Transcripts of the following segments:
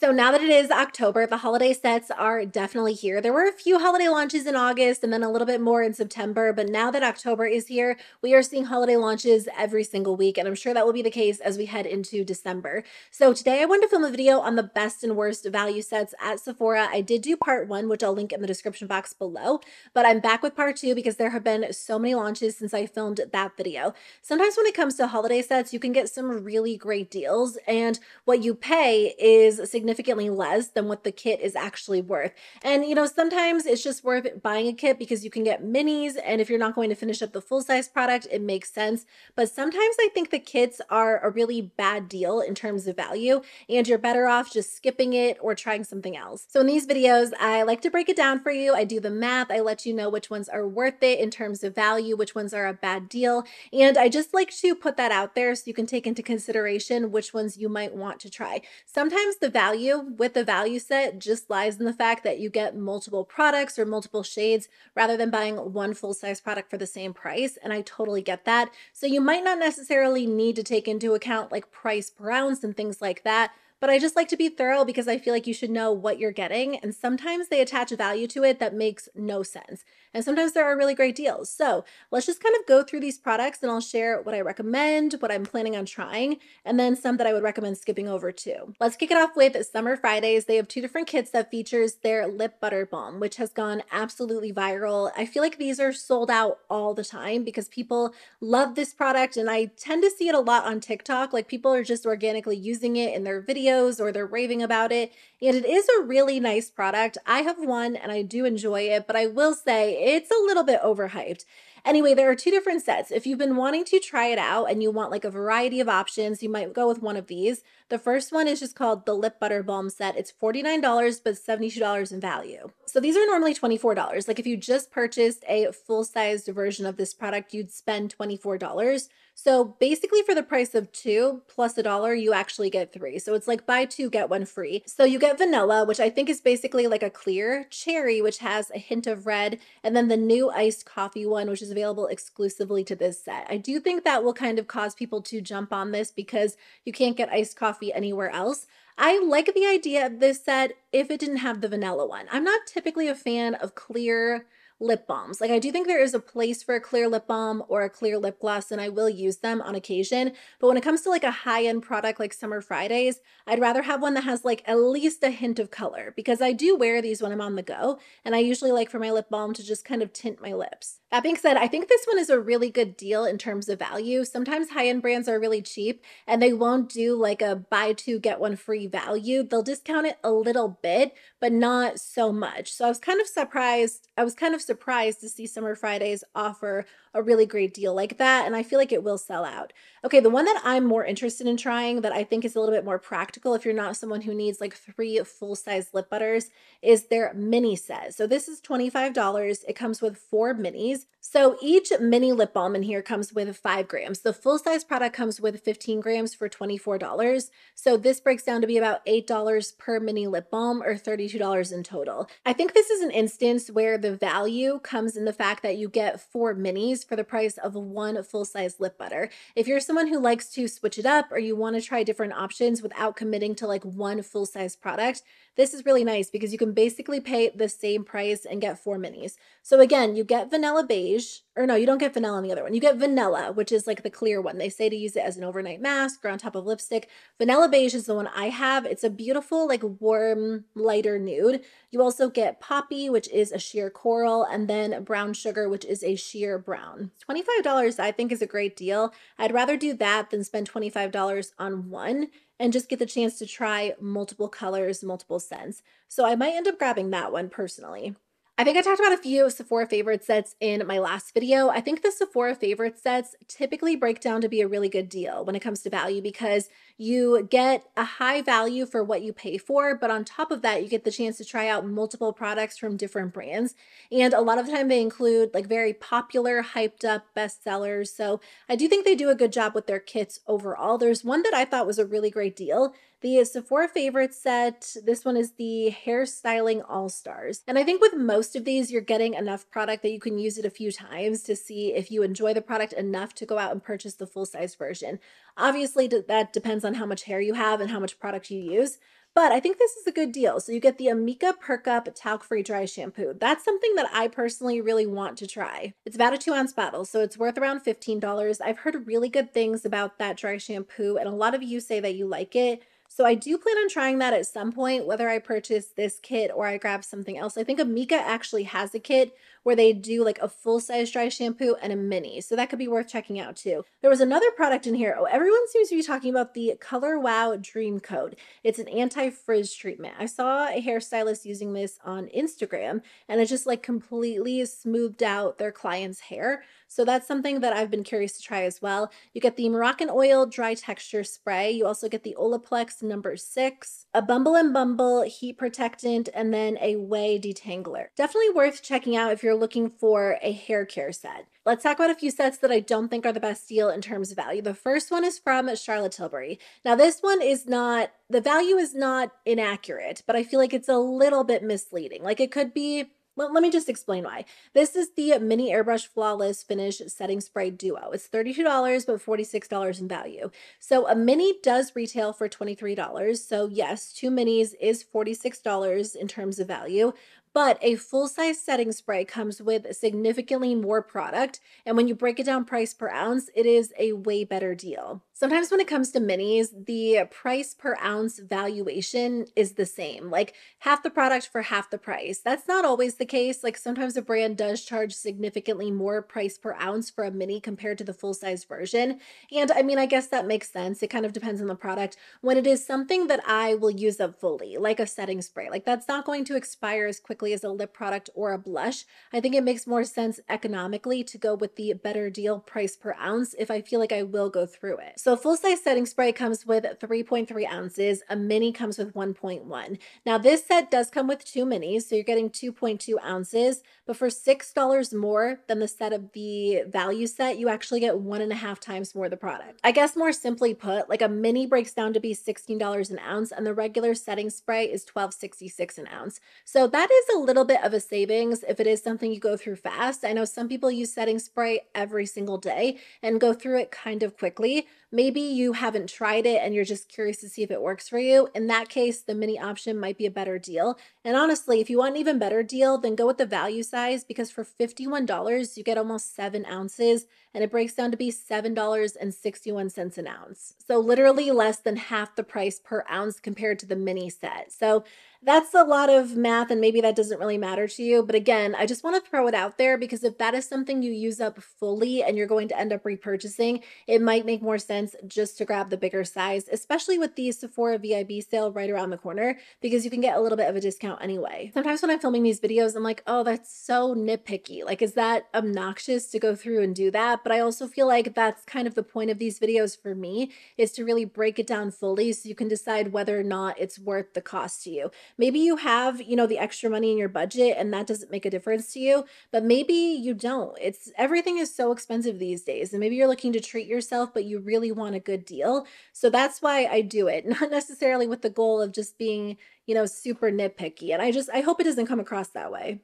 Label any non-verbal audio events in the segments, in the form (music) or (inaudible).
So now that it is October, the holiday sets are definitely here. There were a few holiday launches in August and then a little bit more in September, but now that October is here, we are seeing holiday launches every single week, and I'm sure that will be the case as we head into December. So today I wanted to film a video on the best and worst value sets at Sephora. I did do part one, which I'll link in the description box below, but I'm back with part two because there have been so many launches since I filmed that video. Sometimes when it comes to holiday sets, you can get some really great deals, and what you pay is significantly less than what the kit is actually worth. And you know, sometimes it's just worth buying a kit because you can get minis, and if you're not going to finish up the full size product, it makes sense. But sometimes I think the kits are a really bad deal in terms of value, and you're better off just skipping it or trying something else. So in these videos, I like to break it down for you. I do the math, I let you know which ones are worth it in terms of value, which ones are a bad deal, and I just like to put that out there so you can take into consideration which ones you might want to try. Sometimes the value value with the value set just lies in the fact that you get multiple products or multiple shades rather than buying one full size product for the same price. And I totally get that. So you might not necessarily need to take into account like price per ounce and things like that but I just like to be thorough because I feel like you should know what you're getting. And sometimes they attach value to it that makes no sense. And sometimes there are really great deals. So let's just kind of go through these products and I'll share what I recommend, what I'm planning on trying, and then some that I would recommend skipping over too. Let's kick it off with Summer Fridays. They have two different kits that features their lip butter balm, which has gone absolutely viral. I feel like these are sold out all the time because people love this product and I tend to see it a lot on TikTok. Like people are just organically using it in their videos videos or they're raving about it. And it is a really nice product. I have one and I do enjoy it, but I will say it's a little bit overhyped. Anyway, there are two different sets. If you've been wanting to try it out and you want like a variety of options, you might go with one of these. The first one is just called the Lip Butter Balm set. It's $49, but $72 in value. So these are normally $24. Like if you just purchased a full-sized version of this product, you'd spend $24. So basically for the price of two plus a dollar, you actually get three. So it's like buy two, get one free. So you get vanilla, which I think is basically like a clear, cherry, which has a hint of red, and then the new iced coffee one, which is available exclusively to this set. I do think that will kind of cause people to jump on this because you can't get iced coffee anywhere else. I like the idea of this set if it didn't have the vanilla one. I'm not typically a fan of clear lip balms. Like I do think there is a place for a clear lip balm or a clear lip gloss and I will use them on occasion. But when it comes to like a high-end product like Summer Fridays, I'd rather have one that has like at least a hint of color because I do wear these when I'm on the go and I usually like for my lip balm to just kind of tint my lips. That being said, I think this one is a really good deal in terms of value. Sometimes high-end brands are really cheap and they won't do like a buy two get one free value. They'll discount it a little bit, but not so much. So I was kind of surprised. I was kind of surprised to see Summer Fridays offer a really great deal like that, and I feel like it will sell out. Okay, the one that I'm more interested in trying that I think is a little bit more practical if you're not someone who needs like three full-size lip butters is their mini set. So this is $25. It comes with four minis. So each mini lip balm in here comes with five grams. The full-size product comes with 15 grams for $24. So this breaks down to be about $8 per mini lip balm or $32 in total. I think this is an instance where the value comes in the fact that you get four minis for the price of one full-size lip butter. If you're someone who likes to switch it up or you want to try different options without committing to like one full-size product, this is really nice because you can basically pay the same price and get four minis. So again, you get vanilla beige, or no, you don't get vanilla on the other one. You get vanilla, which is like the clear one. They say to use it as an overnight mask or on top of lipstick. Vanilla beige is the one I have. It's a beautiful, like warm, lighter nude. You also get poppy, which is a sheer coral, and then brown sugar, which is a sheer brown. $25 I think is a great deal. I'd rather do that than spend $25 on one and just get the chance to try multiple colors, multiple scents. So I might end up grabbing that one personally. I think I talked about a few Sephora favorite sets in my last video. I think the Sephora favorite sets typically break down to be a really good deal when it comes to value because you get a high value for what you pay for, but on top of that, you get the chance to try out multiple products from different brands. And a lot of the time they include like very popular, hyped up bestsellers. So I do think they do a good job with their kits overall. There's one that I thought was a really great deal the Sephora favorite set, this one is the Hairstyling All-Stars. And I think with most of these, you're getting enough product that you can use it a few times to see if you enjoy the product enough to go out and purchase the full-size version. Obviously, that depends on how much hair you have and how much product you use. But I think this is a good deal. So you get the Amika Perk Up Talc Free Dry Shampoo. That's something that I personally really want to try. It's about a two ounce bottle, so it's worth around $15. I've heard really good things about that dry shampoo, and a lot of you say that you like it. So I do plan on trying that at some point, whether I purchase this kit or I grab something else. I think Amika actually has a kit where they do like a full size dry shampoo and a mini. So that could be worth checking out too. There was another product in here. Oh, everyone seems to be talking about the Color Wow Dream Coat. It's an anti-frizz treatment. I saw a hairstylist using this on Instagram and it just like completely smoothed out their client's hair. So that's something that I've been curious to try as well. You get the Moroccanoil Dry Texture Spray. You also get the Olaplex number six, a Bumble and Bumble Heat Protectant, and then a Ouai Detangler. Definitely worth checking out if you're looking for a hair care set. Let's talk about a few sets that I don't think are the best deal in terms of value. The first one is from Charlotte Tilbury. Now, this one is not, the value is not inaccurate, but I feel like it's a little bit misleading. Like it could be let me just explain why. This is the Mini Airbrush Flawless Finish Setting Spray Duo. It's $32, but $46 in value. So a mini does retail for $23. So yes, two minis is $46 in terms of value, but a full size setting spray comes with significantly more product. And when you break it down price per ounce, it is a way better deal. Sometimes when it comes to minis, the price per ounce valuation is the same, like half the product for half the price. That's not always the case. Like sometimes a brand does charge significantly more price per ounce for a mini compared to the full size version. And I mean, I guess that makes sense. It kind of depends on the product. When it is something that I will use up fully, like a setting spray, like that's not going to expire as quickly as a lip product or a blush, I think it makes more sense economically to go with the better deal price per ounce if I feel like I will go through it. So full size setting spray comes with 3.3 ounces, a mini comes with 1.1. Now this set does come with two minis, so you're getting 2.2 ounces, but for $6 more than the set of the value set, you actually get one and a half times more of the product. I guess more simply put, like a mini breaks down to be $16 an ounce and the regular setting spray is $12.66 an ounce. So that is a little bit of a savings if it is something you go through fast. I know some people use setting spray every single day and go through it kind of quickly. Maybe you haven't tried it and you're just curious to see if it works for you. In that case, the mini option might be a better deal. And honestly, if you want an even better deal, then go with the value size because for $51, you get almost seven ounces and it breaks down to be $7.61 an ounce. So literally less than half the price per ounce compared to the mini set. So that's a lot of math and maybe that doesn't really matter to you. But again, I just want to throw it out there because if that is something you use up fully and you're going to end up repurchasing, it might make more sense just to grab the bigger size, especially with the Sephora VIB sale right around the corner because you can get a little bit of a discount anyway. Sometimes when I'm filming these videos, I'm like, oh, that's so nitpicky. Like, is that obnoxious to go through and do But I also feel like that's kind of the point of these videos for me is to really break it down fully so you can decide whether or not it's worth the cost to you. Maybe you have, you know, the extra money in your budget and that doesn't make a difference to you, but maybe you don't. It's everything is so expensive these days. And maybe you're looking to treat yourself, but you really want a good deal. So that's why I do it, (laughs) not necessarily with the goal of just being, you know, super nitpicky. And I just, I hope it doesn't come across that way.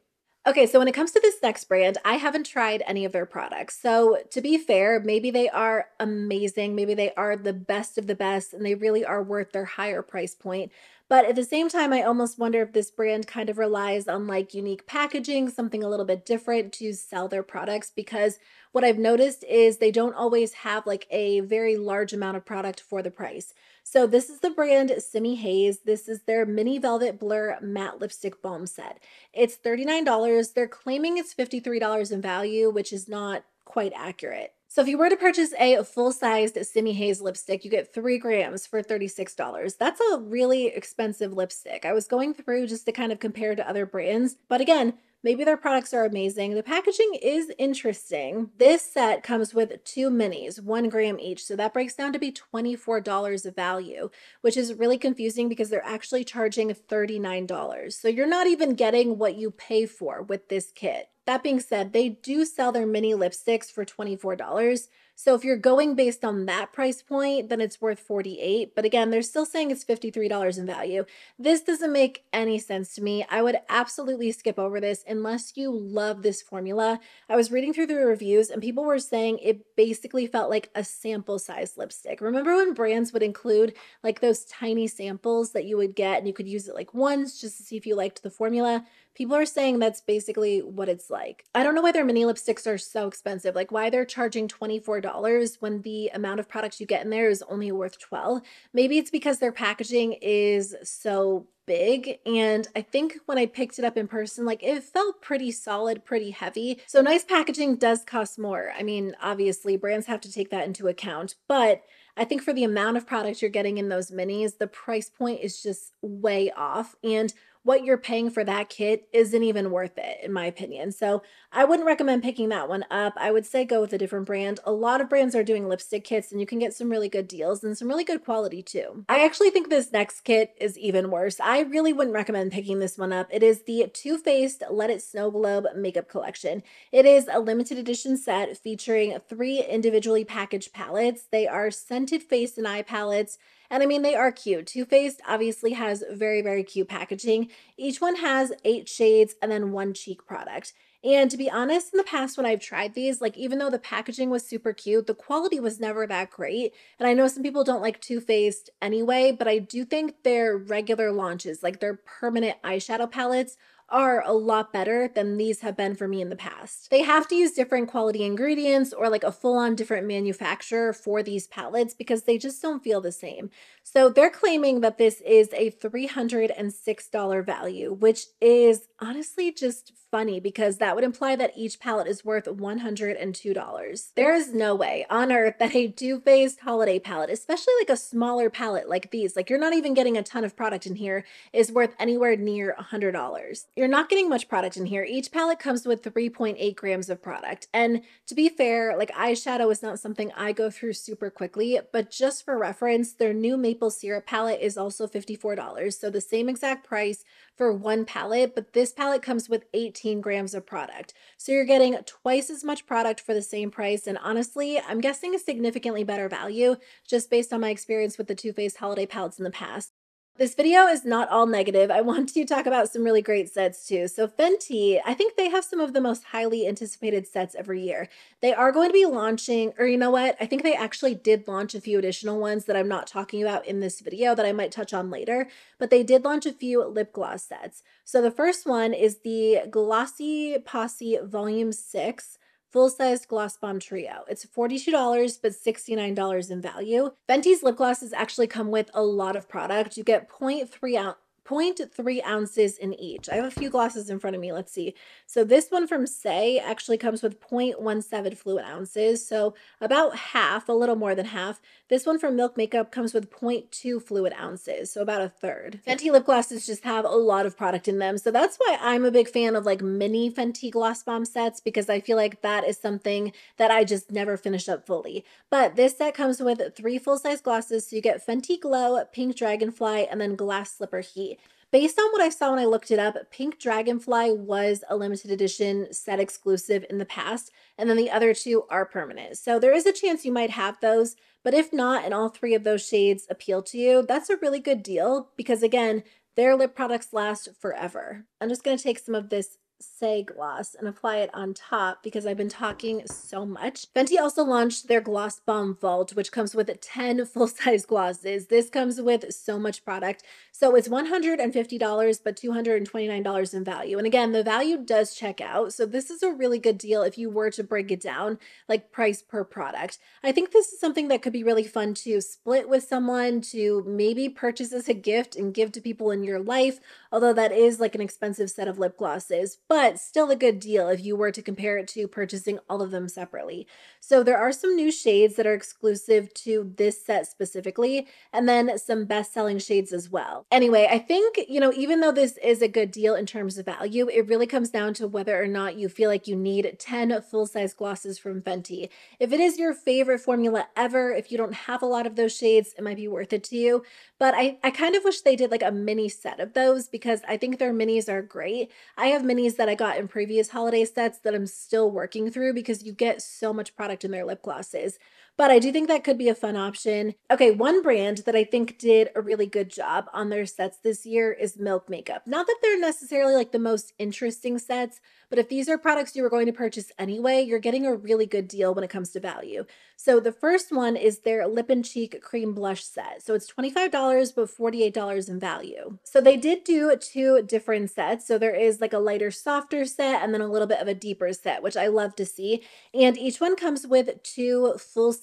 Okay, so when it comes to this next brand, I haven't tried any of their products. So to be fair, maybe they are amazing. Maybe they are the best of the best and they really are worth their higher price point. But at the same time, I almost wonder if this brand kind of relies on like unique packaging, something a little bit different to sell their products because what I've noticed is they don't always have like a very large amount of product for the price. So this is the brand Simihaze. This is their Mini Velvet Blur Matte Lipstick Balm Set. It's $39. They're claiming it's $53 in value, which is not quite accurate. So if you were to purchase a full-sized Simihaze lipstick, you get three grams for $36. That's a really expensive lipstick. I was going through just to kind of compare to other brands, but again, Maybe their products are amazing. The packaging is interesting. This set comes with two minis, one gram each. So that breaks down to be $24 of value, which is really confusing because they're actually charging $39. So you're not even getting what you pay for with this kit. That being said, they do sell their mini lipsticks for $24. So if you're going based on that price point, then it's worth 48. But again, they're still saying it's $53 in value. This doesn't make any sense to me. I would absolutely skip over this unless you love this formula. I was reading through the reviews and people were saying it basically felt like a sample size lipstick. Remember when brands would include like those tiny samples that you would get and you could use it like once just to see if you liked the formula? People are saying that's basically what it's like. I don't know why their mini lipsticks are so expensive, like why they're charging $24 when the amount of products you get in there is only worth 12. Maybe it's because their packaging is so big and I think when I picked it up in person like it felt pretty solid, pretty heavy. So nice packaging does cost more. I mean, obviously brands have to take that into account, but I think for the amount of products you're getting in those minis, the price point is just way off and what you're paying for that kit isn't even worth it, in my opinion. So I wouldn't recommend picking that one up. I would say go with a different brand. A lot of brands are doing lipstick kits, and you can get some really good deals and some really good quality too. I actually think this next kit is even worse. I really wouldn't recommend picking this one up. It is the Too Faced Let It Snow Globe Makeup Collection. It is a limited edition set featuring three individually packaged palettes. They are scented face and eye palettes and I mean, they are cute. Too Faced obviously has very, very cute packaging. Each one has eight shades and then one cheek product. And to be honest, in the past when I've tried these, like even though the packaging was super cute, the quality was never that great. And I know some people don't like Too Faced anyway, but I do think their regular launches, like their permanent eyeshadow palettes, are a lot better than these have been for me in the past. They have to use different quality ingredients or like a full on different manufacturer for these palettes because they just don't feel the same. So they're claiming that this is a $306 value, which is honestly just funny because that would imply that each palette is worth $102. There is no way on earth that a Too Faced holiday palette, especially like a smaller palette like these, like you're not even getting a ton of product in here, is worth anywhere near $100. You're not getting much product in here. Each palette comes with 3.8 grams of product. And to be fair, like eyeshadow is not something I go through super quickly, but just for reference, their new maple syrup palette is also $54. So the same exact price for one palette, but this palette comes with 18 grams of product. So you're getting twice as much product for the same price. And honestly, I'm guessing a significantly better value just based on my experience with the Too Faced holiday palettes in the past. This video is not all negative. I want to talk about some really great sets too. So Fenty, I think they have some of the most highly anticipated sets every year. They are going to be launching, or you know what? I think they actually did launch a few additional ones that I'm not talking about in this video that I might touch on later, but they did launch a few lip gloss sets. So the first one is the Glossy Posse Volume 6 full-sized gloss bomb trio. It's $42 but $69 in value. Fenty's lip glosses actually come with a lot of product. You get 0.3 ounce 0.3 ounces in each. I have a few glosses in front of me. Let's see. So this one from Saie actually comes with 0.17 fluid ounces. So about half, a little more than half. This one from Milk Makeup comes with 0.2 fluid ounces. So about a third. Fenty lip glosses just have a lot of product in them. So that's why I'm a big fan of like mini Fenty Gloss Bomb sets because I feel like that is something that I just never finish up fully. But this set comes with three full-size glosses. So you get Fenty Glow, Pink Dragonfly, and then Glass Slipper Heat. Based on what I saw when I looked it up, Pink Dragonfly was a limited edition set exclusive in the past, and then the other two are permanent. So there is a chance you might have those, but if not, and all three of those shades appeal to you, that's a really good deal because again, their lip products last forever. I'm just going to take some of this Saie Gloss and apply it on top because I've been talking so much. Fenty also launched their Gloss Bomb Vault, which comes with 10 full-size glosses. This comes with so much product. So it's $150, but $229 in value. And again, the value does check out. So this is a really good deal if you were to break it down, like price per product. I think this is something that could be really fun to split with someone, to maybe purchase as a gift and give to people in your life, although that is like an expensive set of lip glosses but still a good deal if you were to compare it to purchasing all of them separately. So there are some new shades that are exclusive to this set specifically, and then some best-selling shades as well. Anyway, I think, you know, even though this is a good deal in terms of value, it really comes down to whether or not you feel like you need 10 full-size glosses from Fenty. If it is your favorite formula ever, if you don't have a lot of those shades, it might be worth it to you. But I, I kind of wish they did like a mini set of those because I think their minis are great. I have minis that I got in previous holiday sets that I'm still working through because you get so much product in their lip glosses but I do think that could be a fun option. Okay, one brand that I think did a really good job on their sets this year is Milk Makeup. Not that they're necessarily like the most interesting sets, but if these are products you were going to purchase anyway, you're getting a really good deal when it comes to value. So the first one is their Lip and Cheek Cream Blush set. So it's $25, but $48 in value. So they did do two different sets. So there is like a lighter, softer set and then a little bit of a deeper set, which I love to see. And each one comes with two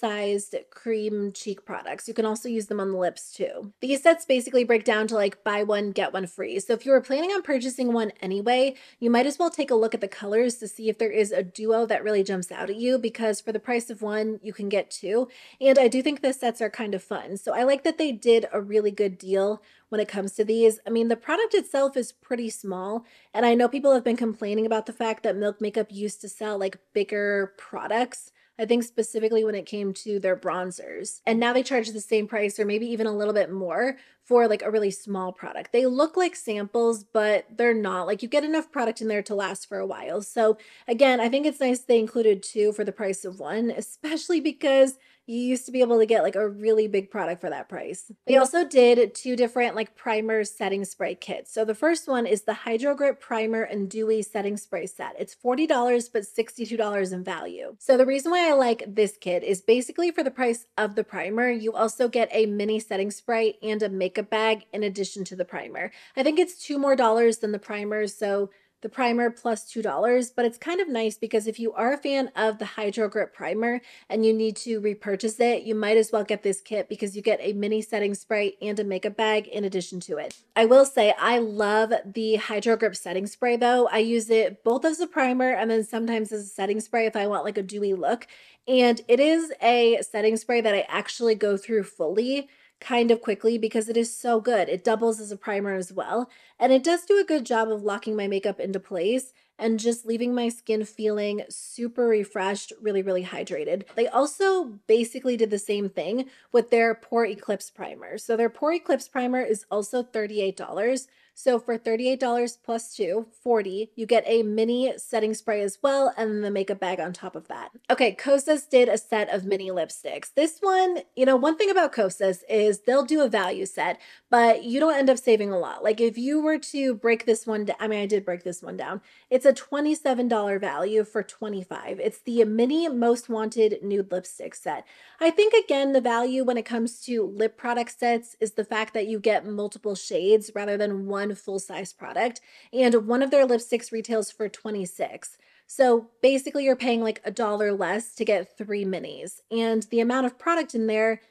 full-sized cream cheek products. You can also use them on the lips too. These sets basically break down to like buy one, get one free. So if you were planning on purchasing one anyway, you might as well take a look at the colors to see if there is a duo that really jumps out at you because for the price of one, you can get two. And I do think the sets are kind of fun. So I like that they did a really good deal when it comes to these. I mean, the product itself is pretty small. And I know people have been complaining about the fact that Milk Makeup used to sell like bigger products. I think specifically when it came to their bronzers. And now they charge the same price or maybe even a little bit more for like a really small product. They look like samples, but they're not. Like you get enough product in there to last for a while. So again, I think it's nice they included two for the price of one, especially because you used to be able to get like a really big product for that price. They also did two different like primer setting spray kits. So the first one is the Hydro Grip Primer and Dewy Setting Spray Set. It's $40 but $62 in value. So the reason why I like this kit is basically for the price of the primer, you also get a mini setting spray and a makeup bag in addition to the primer. I think it's two more dollars than the primer, so the primer plus $2, but it's kind of nice because if you are a fan of the Hydro Grip Primer and you need to repurchase it, you might as well get this kit because you get a mini setting spray and a makeup bag in addition to it. I will say I love the Hydro Grip setting spray though. I use it both as a primer and then sometimes as a setting spray if I want like a dewy look. And it is a setting spray that I actually go through fully kind of quickly because it is so good. It doubles as a primer as well. And it does do a good job of locking my makeup into place and just leaving my skin feeling super refreshed, really, really hydrated. They also basically did the same thing with their Pore Eclipse Primer. So their Pore Eclipse Primer is also $38. So for $38 plus two, 40, you get a mini setting spray as well, and then the makeup bag on top of that. Okay, Kosas did a set of mini lipsticks. This one, you know, one thing about Kosas is they'll do a value set, but you don't end up saving a lot. Like if you were to break this one, I mean, I did break this one down. It's a $27 value for 25. It's the mini most wanted nude lipstick set. I think again, the value when it comes to lip product sets is the fact that you get multiple shades rather than one one full size product, and one of their lipsticks retails for 26. So basically, you're paying like a dollar less to get three minis, and the amount of product in there.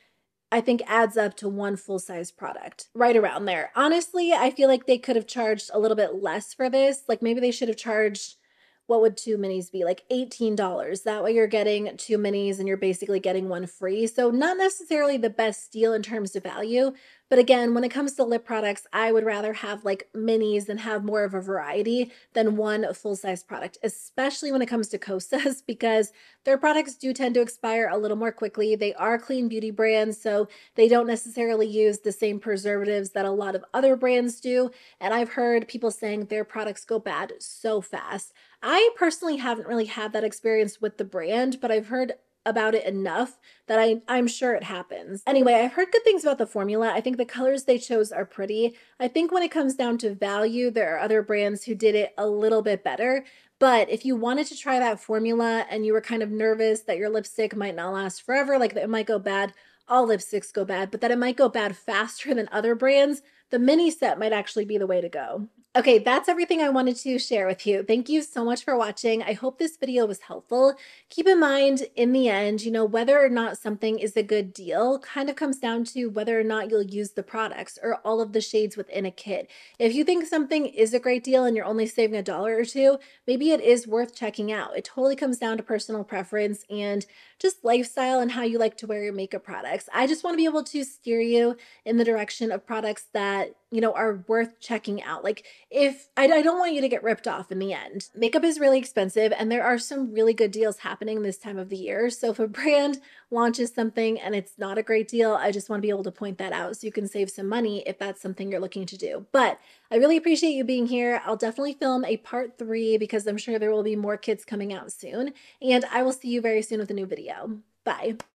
I think adds up to one full size product right around there. Honestly, I feel like they could have charged a little bit less for this. Like maybe they should have charged what would two minis be? Like $18. That way you're getting two minis and you're basically getting one free. So not necessarily the best deal in terms of value, but again, when it comes to lip products, I would rather have like minis and have more of a variety than one full size product, especially when it comes to Kosas (laughs) because their products do tend to expire a little more quickly. They are clean beauty brands, so they don't necessarily use the same preservatives that a lot of other brands do. And I've heard people saying their products go bad so fast. I personally haven't really had that experience with the brand, but I've heard about it enough that I, I'm sure it happens. Anyway, I've heard good things about the formula. I think the colors they chose are pretty. I think when it comes down to value, there are other brands who did it a little bit better. But if you wanted to try that formula and you were kind of nervous that your lipstick might not last forever, like it might go bad, all lipsticks go bad, but that it might go bad faster than other brands, the mini set might actually be the way to go. Okay, that's everything I wanted to share with you. Thank you so much for watching. I hope this video was helpful. Keep in mind, in the end, you know, whether or not something is a good deal kind of comes down to whether or not you'll use the products or all of the shades within a kit. If you think something is a great deal and you're only saving a dollar or two, maybe it is worth checking out. It totally comes down to personal preference and just lifestyle and how you like to wear your makeup products. I just want to be able to steer you in the direction of products that, you know, are worth checking out. Like if I, I don't want you to get ripped off in the end. Makeup is really expensive and there are some really good deals happening this time of the year. So if a brand (laughs) launches something and it's not a great deal, I just want to be able to point that out so you can save some money if that's something you're looking to do. But I really appreciate you being here. I'll definitely film a part three because I'm sure there will be more kits coming out soon. And I will see you very soon with a new video. Bye.